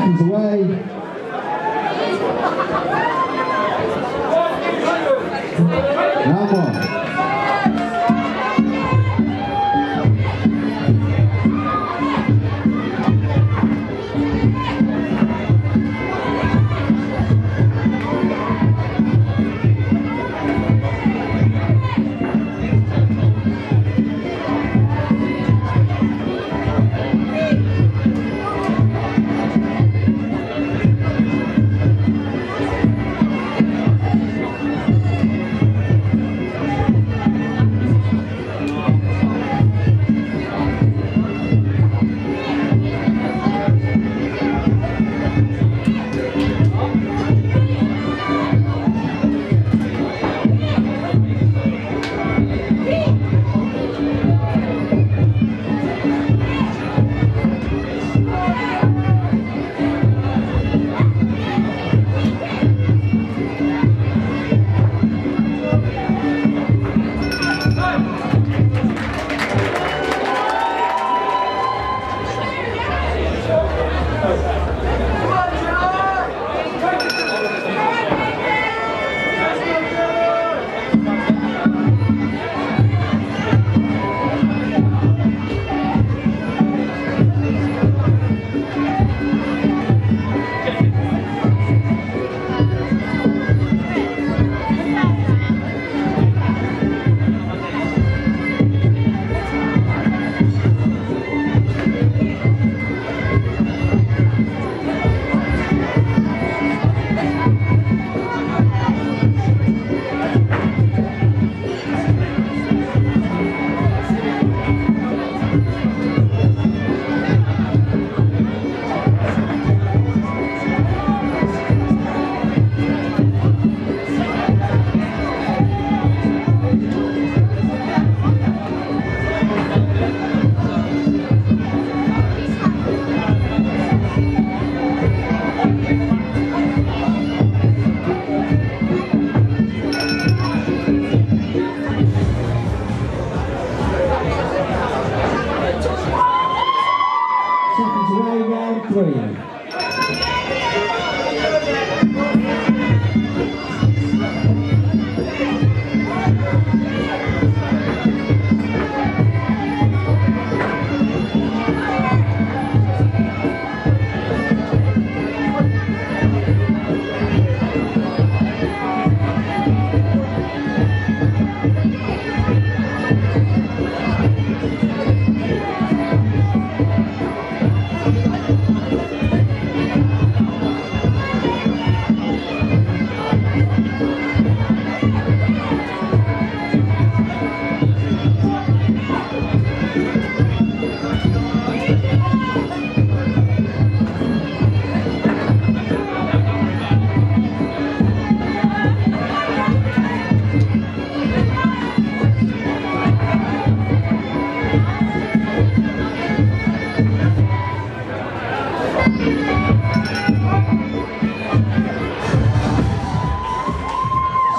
seconds away. Round one. Yeah.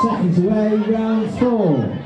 Saturday round four.